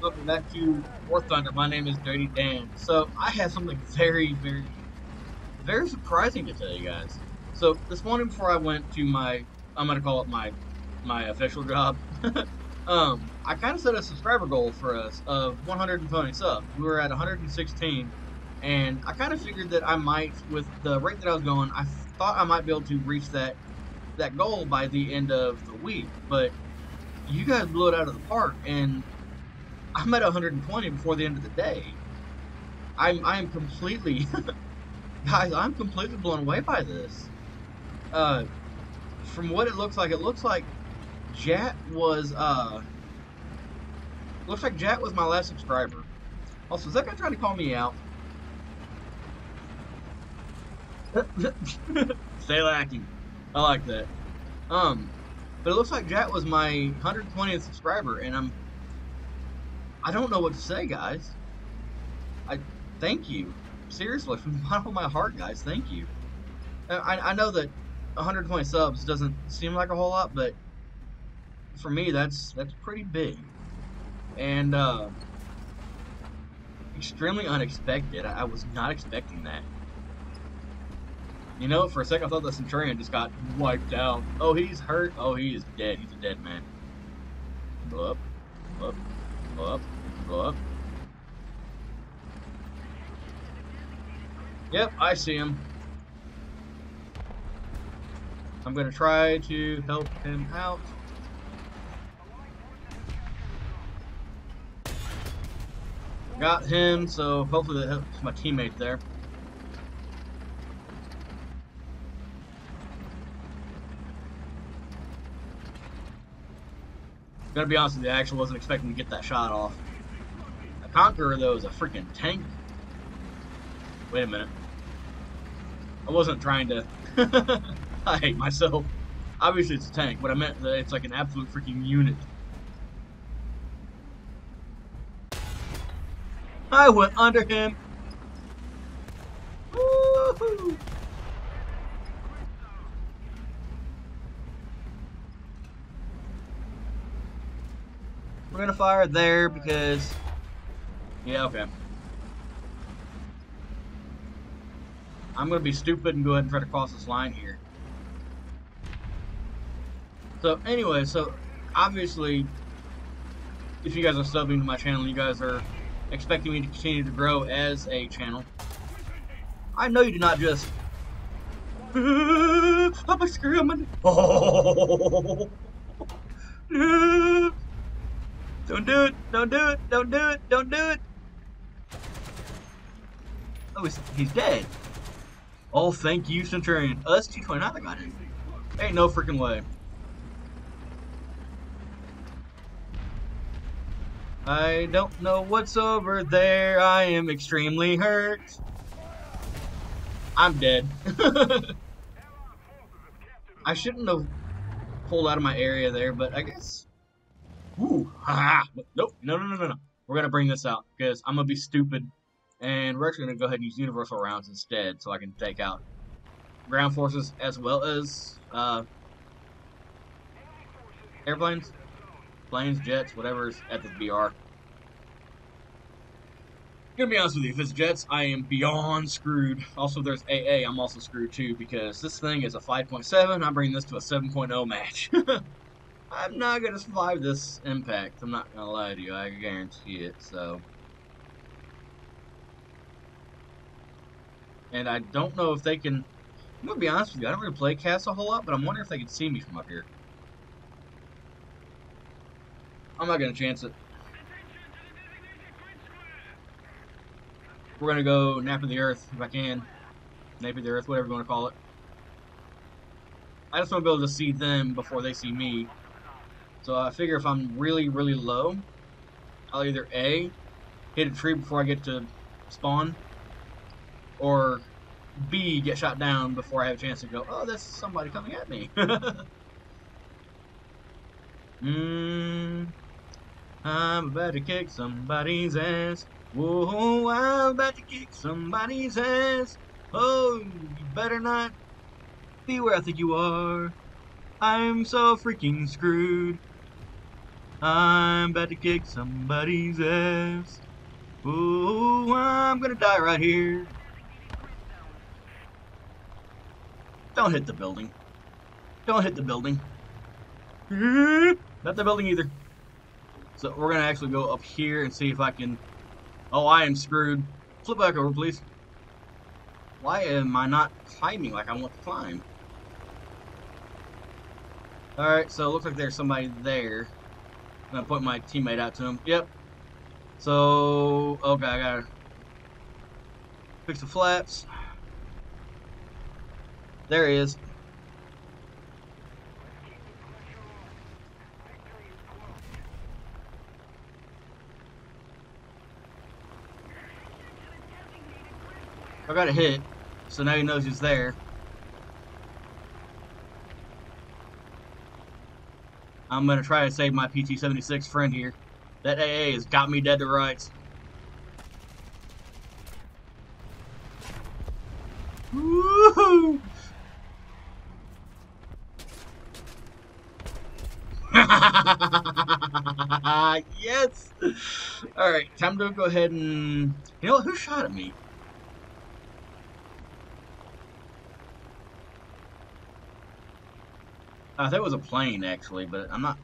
welcome back to War Thunder. My name is Dirty Dan. So I have something very, very, very surprising to tell you guys. So this morning before I went to my, I'm gonna call it my, my official job. um, I kind of set a subscriber goal for us of 120 subs. We were at 116, and I kind of figured that I might, with the rate that I was going, I thought I might be able to reach that that goal by the end of the week. But you guys blew it out of the park, and I'm at 120 before the end of the day. I'm I'm completely, guys, I'm completely blown away by this. Uh, from what it looks like, it looks like Jat was uh, looks like Jat was my last subscriber. Also, is that guy trying to call me out? Stay lacking. I like that. Um, but it looks like Jat was my 120th subscriber, and I'm I don't know what to say, guys. I thank you. Seriously, from the bottom of my heart, guys, thank you. I, I know that 120 subs doesn't seem like a whole lot, but for me, that's that's pretty big, and uh, extremely unexpected. I, I was not expecting that. You know, for a second I thought the Centurion just got wiped out. Oh, he's hurt. Oh, he is dead. He's a dead man. Up, up, up, go up. Yep, I see him. I'm gonna try to help him out. Got him, so hopefully that helps my teammate there. Gonna be honest with you, I actually wasn't expecting to get that shot off. Conqueror, though, is a freaking tank. Wait a minute. I wasn't trying to... I hate myself. Obviously, it's a tank, but I meant that it's like an absolute freaking unit. I went under him. We're gonna fire there because... Yeah, okay. I'm gonna be stupid and go ahead and try to cross this line here. So anyway, so obviously, if you guys are subbing to my channel, you guys are expecting me to continue to grow as a channel. I know you do not just... I'm screaming. Oh. Don't do it! Don't do it! Don't do it! Don't do it! Oh, he's, he's dead. Oh, thank you, Centurion. Oh, that's 229 I got him. Ain't no freaking way. I don't know what's over there. I am extremely hurt. I'm dead. I shouldn't have pulled out of my area there, but I guess Ooh, ha, Nope, no, no, no, no, no. We're gonna bring this out because I'm gonna be stupid, and we're actually gonna go ahead and use universal rounds instead, so I can take out ground forces as well as uh, airplanes, planes, jets, whatever's at the BR. Gonna be honest with you, if it's jets, I am beyond screwed. Also, there's AA, I'm also screwed too because this thing is a 5.7. I'm bringing this to a 7.0 match. I'm not gonna survive this impact. I'm not gonna lie to you. I guarantee it. So, and I don't know if they can. I'm gonna be honest with you. I don't really play CAS a whole lot, but I'm wondering if they can see me from up here. I'm not gonna chance it. We're gonna go nap of the earth if I can. Nap of the earth, whatever you want to call it. I just want to be able to see them before they see me. So I figure if I'm really, really low, I'll either A, hit a tree before I get to spawn, or B, get shot down before I have a chance to go, oh, that's somebody coming at me. Mmm, I'm about to kick somebody's ass. Whoa, I'm about to kick somebody's ass. Oh, you better not be where I think you are. I'm so freaking screwed. I'm about to kick somebody's ass. Ooh, I'm gonna die right here. Don't hit the building. Don't hit the building. Not the building either. So we're gonna actually go up here and see if I can... Oh, I am screwed. Flip back over, please. Why am I not climbing like I want to climb? Alright, so it looks like there's somebody there. I'm gonna point my teammate out to him. Yep. So, okay, I gotta fix the flaps. There he is. I got a hit, so now he knows he's there. I'm gonna try to save my PT-76 friend here. That AA has got me dead to rights. Woohoo! yes! Alright, time to go ahead and... You know? Who shot at me? I thought it was a plane, actually, but I'm not...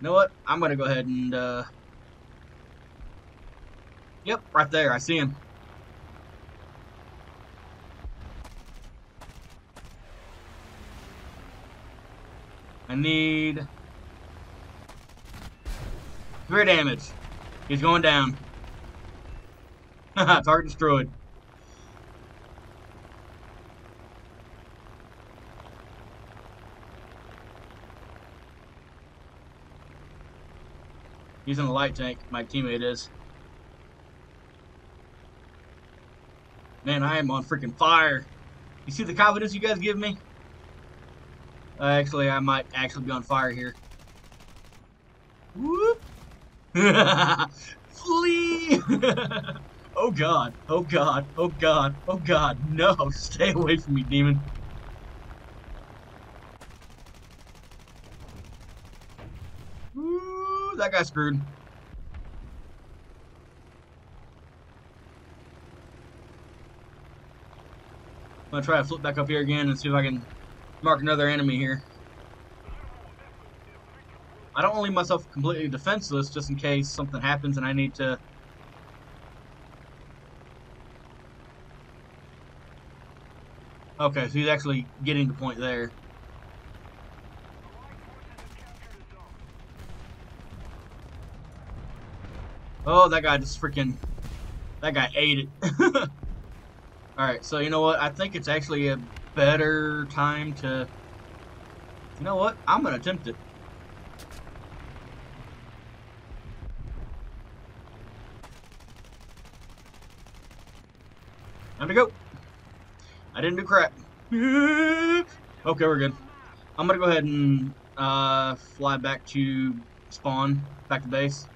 You know what? I'm to go ahead and, uh... Yep, right there. I see him. I need... Three damage. He's going down. Target destroyed. He's in a light tank, my teammate is. Man, I am on freaking fire. You see the confidence you guys give me? Uh, actually, I might actually be on fire here. Flee! oh god, oh god, oh god, oh god, no, stay away from me, demon. Ooh, that guy's screwed. I'm gonna try to flip back up here again and see if I can mark another enemy here. I don't want to leave myself completely defenseless just in case something happens and I need to Okay, so he's actually getting the point there. Oh, that guy just freaking... That guy ate it. Alright, so you know what? I think it's actually a better time to... You know what? I'm going to attempt it. Time to go. I didn't do crap. okay, we're good. I'm to go ahead and uh, fly back to spawn, back to base.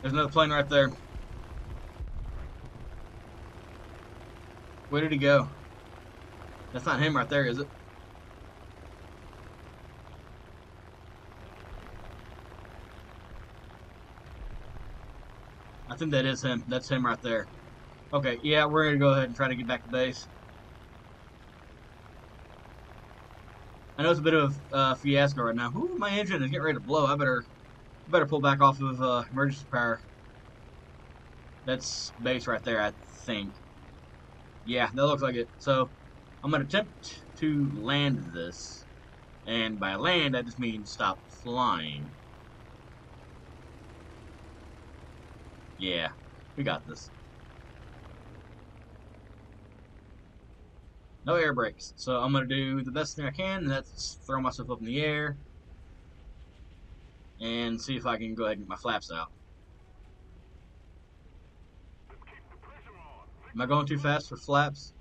There's another plane right there. Where did he go? That's not him right there, is it? I think that is him. That's him right there. Okay, yeah, we're going to go ahead and try to get back to base. I know it's a bit of a uh, fiasco right now. Ooh, my engine is getting ready to blow. I better better pull back off of uh, emergency power. That's base right there, I think. Yeah, that looks like it. So, I'm going to attempt to land this. And by land, I just mean stop flying. Yeah, we got this. No air brakes. So I'm going to do the best thing I can, and that's throw myself up in the air and see if I can go ahead and get my flaps out. Am I going too fast for flaps?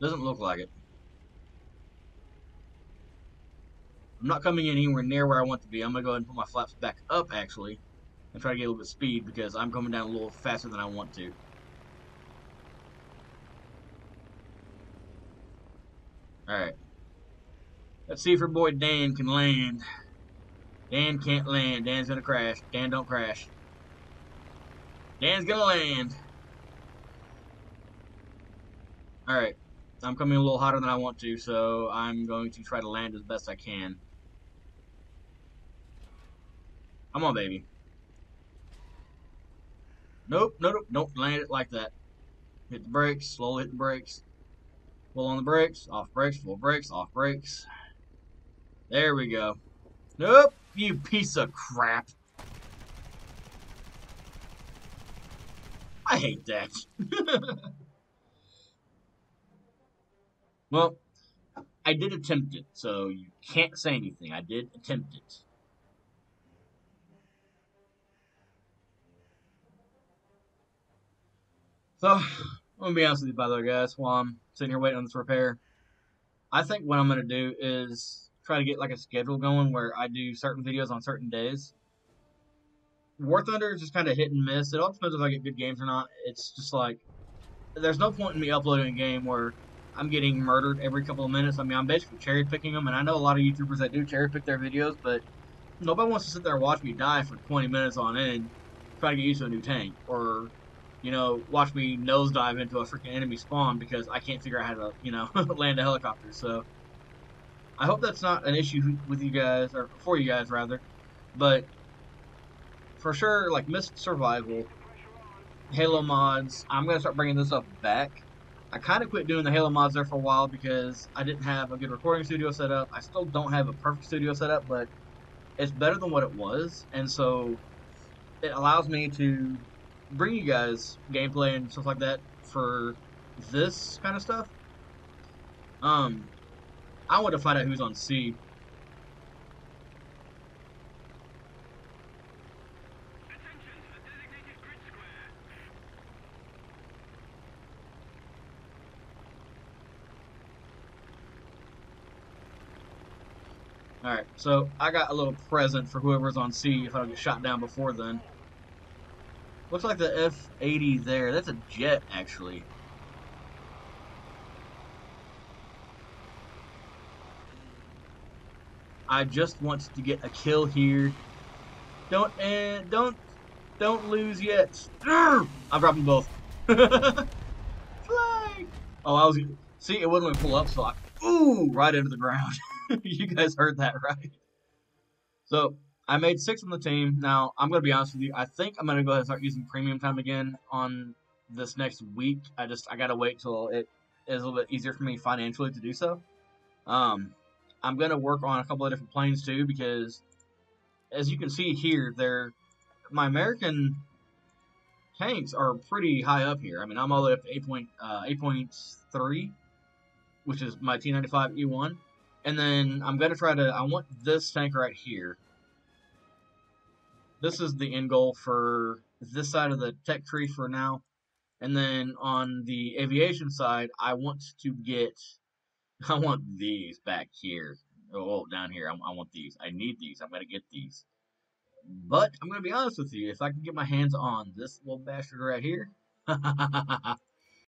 Doesn't look like it. I'm not coming in anywhere near where I want to be. I'm going to go ahead and put my flaps back up, actually, and try to get a little bit of speed because I'm coming down a little faster than I want to. Alright. Let's see if our boy Dan can land. Dan can't land. Dan's going to crash. Dan don't crash. Dan's going to land. Alright. I'm coming a little hotter than I want to, so I'm going to try to land as best I can. Come on, baby. Nope, nope, nope, don't land it like that. Hit the brakes, slowly hit the brakes. Pull on the brakes, off brakes, full brakes, off brakes. There we go. Nope, you piece of crap. I hate that. well, I did attempt it, so you can't say anything. I did attempt it. So, I'm gonna be honest with you, by the way, guys, while I'm sitting here waiting on this repair. I think what I'm gonna do is try to get like a schedule going where I do certain videos on certain days. War Thunder is just kind of hit and miss. It all depends if I get good games or not. It's just like there's no point in me uploading a game where I'm getting murdered every couple of minutes. I mean, I'm basically cherry picking them, and I know a lot of YouTubers that do cherry pick their videos, but nobody wants to sit there and watch me die for 20 minutes on end, trying to get used to a new tank, or you know, watch me nosedive into a freaking enemy spawn because I can't figure out how to, you know, land a helicopter. So I hope that's not an issue with you guys, or for you guys rather. But for sure, like Mist Survival, Halo mods, I'm gonna start bringing this up back. I kind of quit doing the Halo mods there for a while because I didn't have a good recording studio set up. I still don't have a perfect studio set up, but it's better than what it was, and so it allows me to bring you guys gameplay and stuff like that for this kind of stuff. Um, I want to find out who's on C. Alright, so I got a little present for whoever's on C if I get shot down before then. Looks like the F-80 there. That's a jet, actually. I just want to get a kill here. Don't uh, don't don't lose yet. I'm dropping both. Oh, I was see it wouldn't pull up, so I ooh right into the ground. you guys heard that right? So I made six on the team. Now, I'm going to be honest with you. I think I'm going to go ahead and start using premium time again on this next week. I just, I got to wait till it is a little bit easier for me financially to do so. Um, I'm going to work on a couple of different planes too because as you can see here, they're, my American tanks are pretty high up here. I mean, I'm all the way up to 8.3, uh, 8.3 which is my T95 E1. And then I'm going to try to, I want this tank right here this is the end goal for this side of the tech tree for now. And then on the aviation side, I want to get, I want these back here. Oh, down here, I, I want these. I need these. I'm going to get these. But I'm going to be honest with you. If I can get my hands on this little bastard right here,